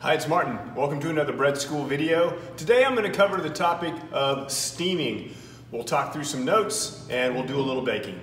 Hi, it's Martin. Welcome to another Bread School video. Today I'm going to cover the topic of steaming. We'll talk through some notes and we'll do a little baking.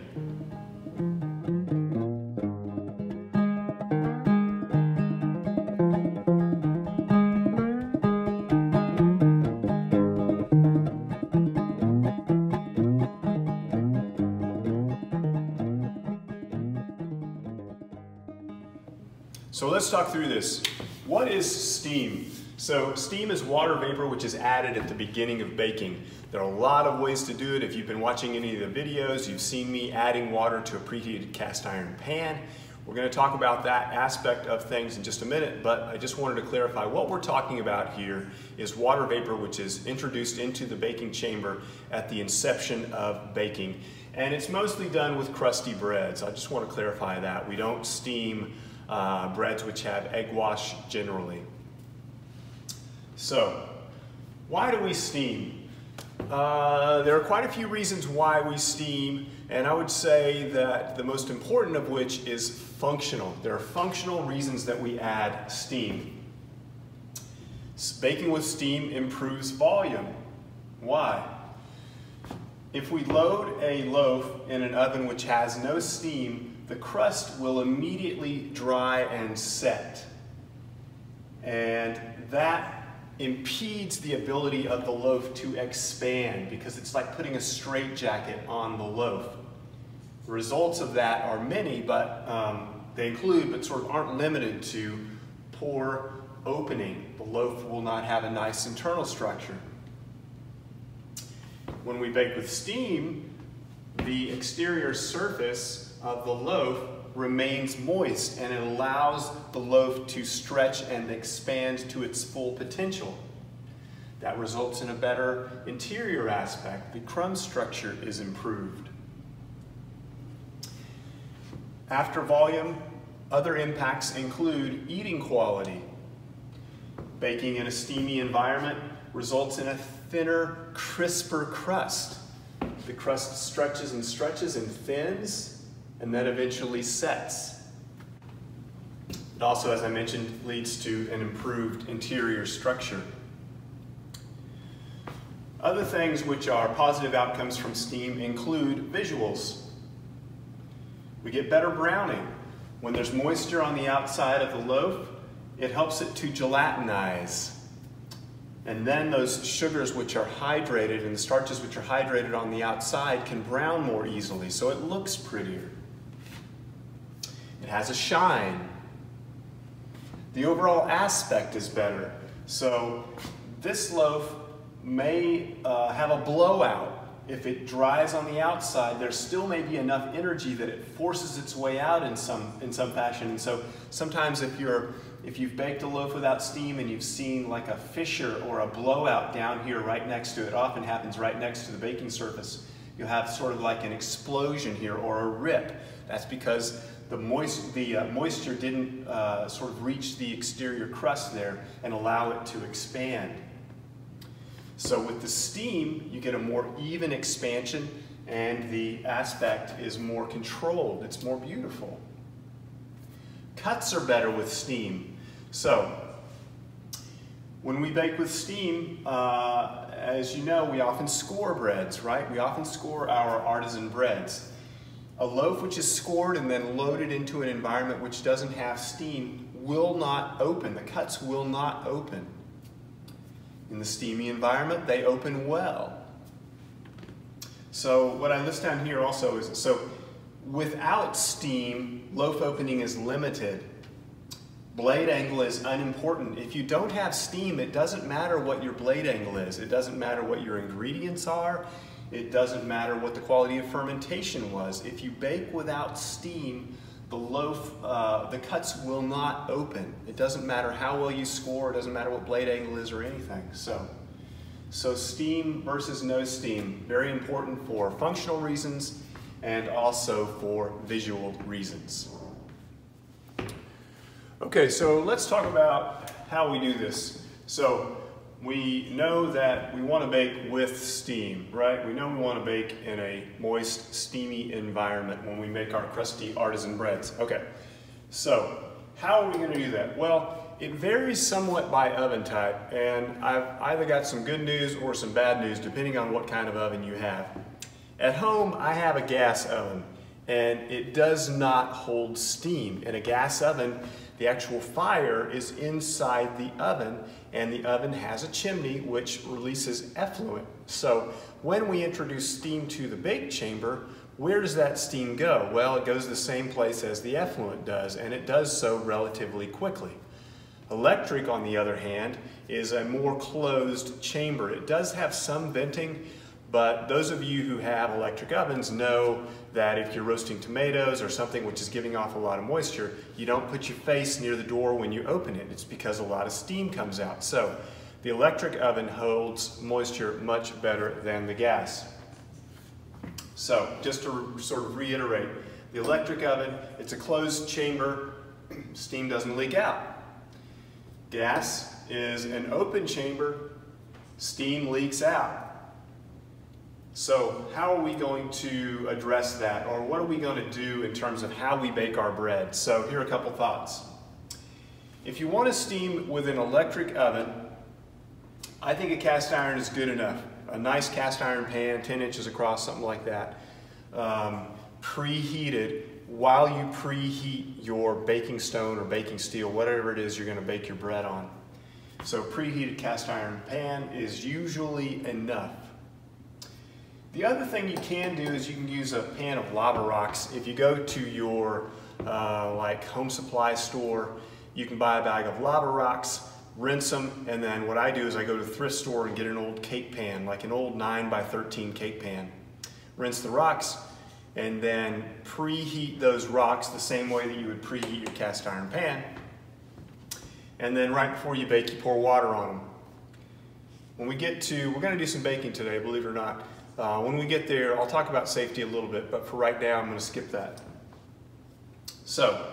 So let's talk through this. What is steam? So steam is water vapor which is added at the beginning of baking. There are a lot of ways to do it. If you've been watching any of the videos, you've seen me adding water to a preheated cast iron pan. We're going to talk about that aspect of things in just a minute, but I just wanted to clarify what we're talking about here is water vapor which is introduced into the baking chamber at the inception of baking. And it's mostly done with crusty breads. I just want to clarify that. We don't steam uh, breads which have egg wash generally. So, why do we steam? Uh, there are quite a few reasons why we steam, and I would say that the most important of which is functional. There are functional reasons that we add steam. Baking with steam improves volume. Why? If we load a loaf in an oven which has no steam, the crust will immediately dry and set. And that impedes the ability of the loaf to expand because it's like putting a straitjacket on the loaf. Results of that are many, but um, they include, but sort of aren't limited to poor opening. The loaf will not have a nice internal structure. When we bake with steam, the exterior surface of the loaf remains moist and it allows the loaf to stretch and expand to its full potential. That results in a better interior aspect. The crumb structure is improved. After volume, other impacts include eating quality. Baking in a steamy environment results in a thinner, crisper crust. The crust stretches and stretches and thins and then eventually sets. It also, as I mentioned, leads to an improved interior structure. Other things which are positive outcomes from steam include visuals. We get better browning. When there's moisture on the outside of the loaf, it helps it to gelatinize. And then those sugars which are hydrated and the starches which are hydrated on the outside can brown more easily, so it looks prettier. It has a shine. The overall aspect is better. So this loaf may uh, have a blowout. If it dries on the outside, there still may be enough energy that it forces its way out in some, in some fashion. And so sometimes if, you're, if you've baked a loaf without steam and you've seen like a fissure or a blowout down here right next to it, often happens right next to the baking surface, you'll have sort of like an explosion here or a rip. That's because the, moist, the uh, moisture didn't uh, sort of reach the exterior crust there and allow it to expand. So with the steam, you get a more even expansion and the aspect is more controlled. It's more beautiful. Cuts are better with steam. So when we bake with steam, uh, as you know, we often score breads, right? We often score our artisan breads. A loaf which is scored and then loaded into an environment which doesn't have steam will not open. The cuts will not open. In the steamy environment, they open well. So what I list down here also is, so without steam, loaf opening is limited. Blade angle is unimportant. If you don't have steam, it doesn't matter what your blade angle is. It doesn't matter what your ingredients are. It doesn't matter what the quality of fermentation was. If you bake without steam, the loaf, uh, the cuts will not open. It doesn't matter how well you score, it doesn't matter what blade angle is or anything. So, so steam versus no steam, very important for functional reasons and also for visual reasons. Okay, so let's talk about how we do this. So we know that we want to bake with steam, right? We know we want to bake in a moist, steamy environment when we make our crusty artisan breads. Okay, so how are we going to do that? Well, it varies somewhat by oven type, and I've either got some good news or some bad news depending on what kind of oven you have. At home, I have a gas oven, and it does not hold steam. In a gas oven, the actual fire is inside the oven, and the oven has a chimney which releases effluent. So when we introduce steam to the bake chamber, where does that steam go? Well, it goes the same place as the effluent does, and it does so relatively quickly. Electric, on the other hand, is a more closed chamber. It does have some venting, but those of you who have electric ovens know that if you're roasting tomatoes or something which is giving off a lot of moisture, you don't put your face near the door when you open it. It's because a lot of steam comes out. So the electric oven holds moisture much better than the gas. So just to sort of reiterate, the electric oven, it's a closed chamber, steam doesn't leak out. Gas is an open chamber, steam leaks out. So how are we going to address that or what are we going to do in terms of how we bake our bread? So here are a couple thoughts. If you want to steam with an electric oven, I think a cast iron is good enough. A nice cast iron pan, 10 inches across, something like that, um, preheated while you preheat your baking stone or baking steel, whatever it is you're going to bake your bread on. So preheated cast iron pan is usually enough. The other thing you can do is you can use a pan of lava rocks. If you go to your uh, like home supply store, you can buy a bag of lava rocks, rinse them, and then what I do is I go to the thrift store and get an old cake pan, like an old 9 by 13 cake pan. Rinse the rocks, and then preheat those rocks the same way that you would preheat your cast iron pan. And then right before you bake, you pour water on them. When we get to, we're gonna do some baking today, believe it or not. Uh, when we get there, I'll talk about safety a little bit, but for right now, I'm gonna skip that. So,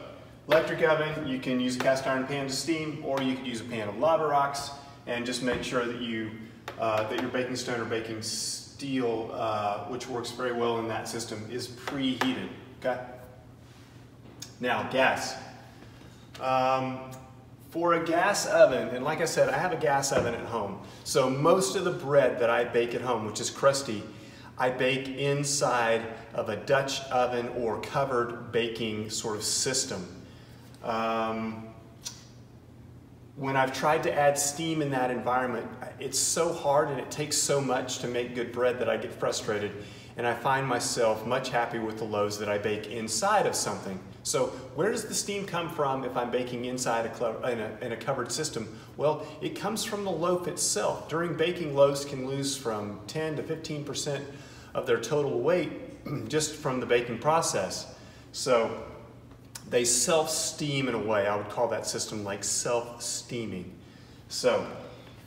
electric oven, you can use a cast iron pan to steam, or you could use a pan of lava rocks, and just make sure that you, uh, that your baking stone or baking steel, uh, which works very well in that system, is preheated, okay? Now, gas. Um, for a gas oven, and like I said, I have a gas oven at home, so most of the bread that I bake at home, which is crusty, I bake inside of a Dutch oven or covered baking sort of system. Um, when I've tried to add steam in that environment, it's so hard and it takes so much to make good bread that I get frustrated. And I find myself much happier with the loaves that I bake inside of something. So where does the steam come from if I'm baking inside a, in a, in a covered system? Well, it comes from the loaf itself. During baking, loaves can lose from 10 to 15% of their total weight just from the baking process. So they self-steam in a way. I would call that system like self-steaming. So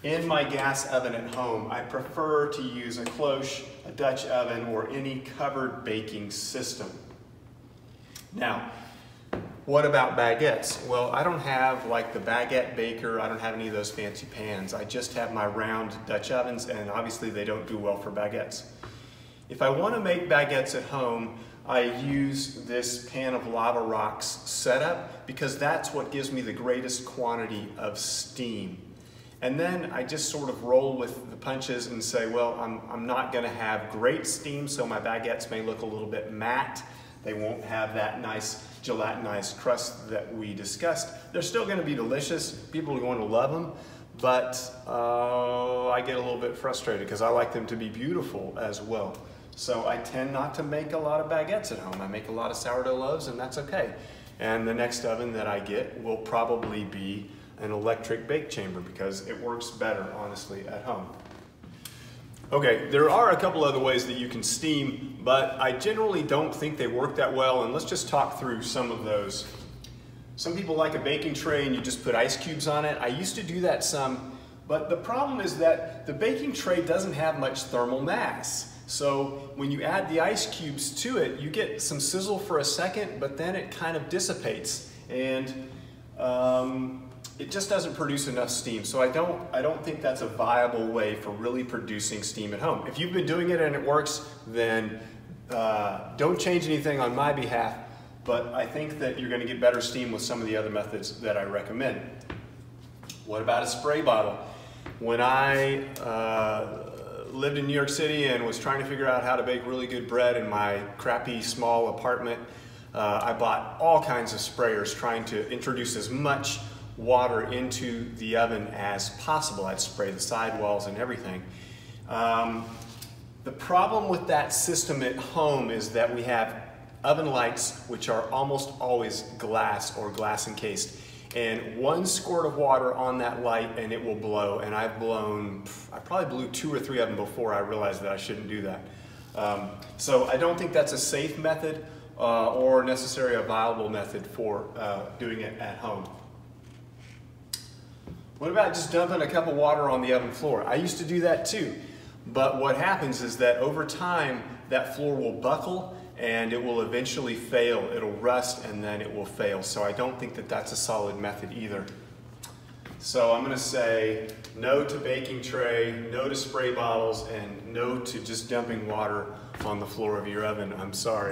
in my gas oven at home, I prefer to use a cloche, a Dutch oven, or any covered baking system. Now, what about baguettes? Well, I don't have like the baguette baker, I don't have any of those fancy pans. I just have my round Dutch ovens and obviously they don't do well for baguettes. If I want to make baguettes at home, I use this pan of lava rocks setup because that's what gives me the greatest quantity of steam. And then I just sort of roll with the punches and say, well, I'm, I'm not gonna have great steam, so my baguettes may look a little bit matte. They won't have that nice gelatinized crust that we discussed. They're still gonna be delicious. People are going to love them, but uh, I get a little bit frustrated because I like them to be beautiful as well. So I tend not to make a lot of baguettes at home. I make a lot of sourdough loaves and that's okay. And the next oven that I get will probably be an electric bake chamber because it works better, honestly, at home. Okay, there are a couple other ways that you can steam, but I generally don't think they work that well, and let's just talk through some of those. Some people like a baking tray and you just put ice cubes on it. I used to do that some, but the problem is that the baking tray doesn't have much thermal mass. So when you add the ice cubes to it, you get some sizzle for a second, but then it kind of dissipates. And um, it just doesn't produce enough steam. So I don't, I don't think that's a viable way for really producing steam at home. If you've been doing it and it works, then uh, don't change anything on my behalf, but I think that you're gonna get better steam with some of the other methods that I recommend. What about a spray bottle? When I uh, lived in New York City and was trying to figure out how to bake really good bread in my crappy small apartment, uh, I bought all kinds of sprayers trying to introduce as much water into the oven as possible. I'd spray the sidewalls and everything. Um, the problem with that system at home is that we have oven lights which are almost always glass or glass encased and one squirt of water on that light and it will blow. And I've blown, I probably blew two or three of them before I realized that I shouldn't do that. Um, so I don't think that's a safe method uh, or necessarily a viable method for uh, doing it at home. What about just dumping a cup of water on the oven floor? I used to do that too. But what happens is that over time, that floor will buckle and it will eventually fail. It'll rust and then it will fail. So I don't think that that's a solid method either. So I'm gonna say no to baking tray, no to spray bottles, and no to just dumping water on the floor of your oven. I'm sorry.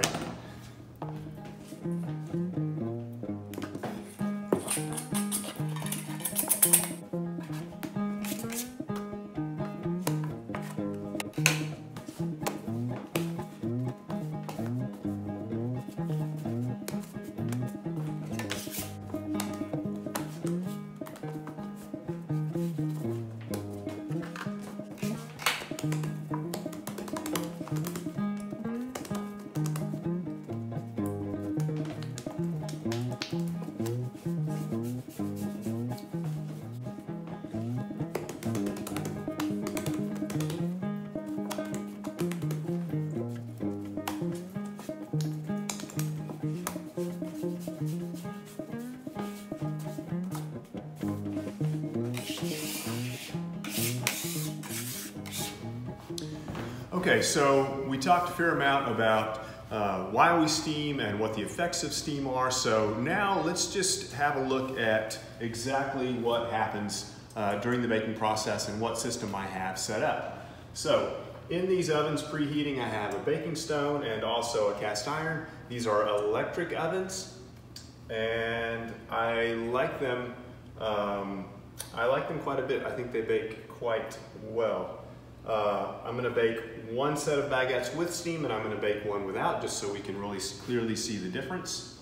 Okay, so we talked a fair amount about uh, why we steam and what the effects of steam are. So now let's just have a look at exactly what happens uh, during the baking process and what system I have set up. So in these ovens preheating, I have a baking stone and also a cast iron. These are electric ovens and I like them, um, I like them quite a bit. I think they bake quite well. Uh, I'm gonna bake one set of baguettes with steam and I'm gonna bake one without just so we can really clearly see the difference.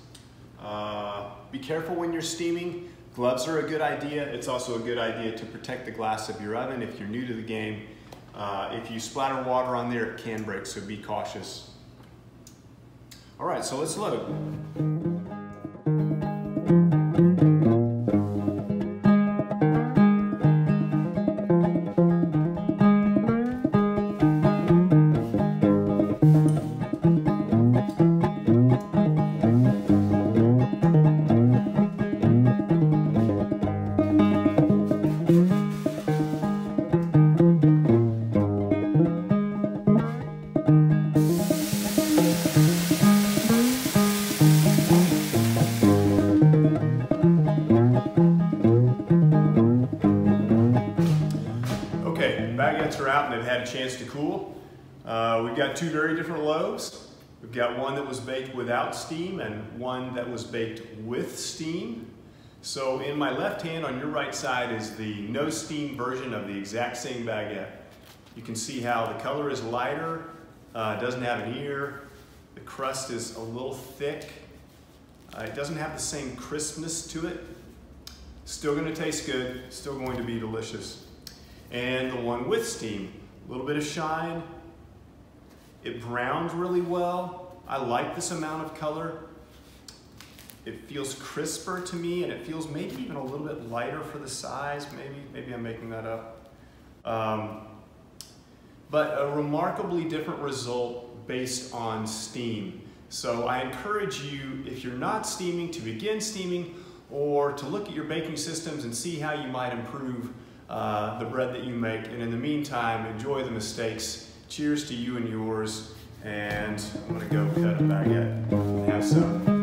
Uh, be careful when you're steaming. Gloves are a good idea. It's also a good idea to protect the glass of your oven if you're new to the game. Uh, if you splatter water on there, it can break, so be cautious. All right, so let's load. We've two very different loaves. We've got one that was baked without steam and one that was baked with steam. So in my left hand on your right side is the no steam version of the exact same baguette. You can see how the color is lighter, uh, doesn't have an ear, the crust is a little thick. Uh, it doesn't have the same crispness to it. Still gonna taste good, still going to be delicious and the one with steam. A little bit of shine. It browns really well. I like this amount of color. It feels crisper to me and it feels maybe even a little bit lighter for the size. Maybe, maybe I'm making that up. Um, but a remarkably different result based on steam. So I encourage you, if you're not steaming, to begin steaming or to look at your baking systems and see how you might improve uh, the bread that you make. And in the meantime, enjoy the mistakes. Cheers to you and yours. And I'm gonna go cut a baguette and have some.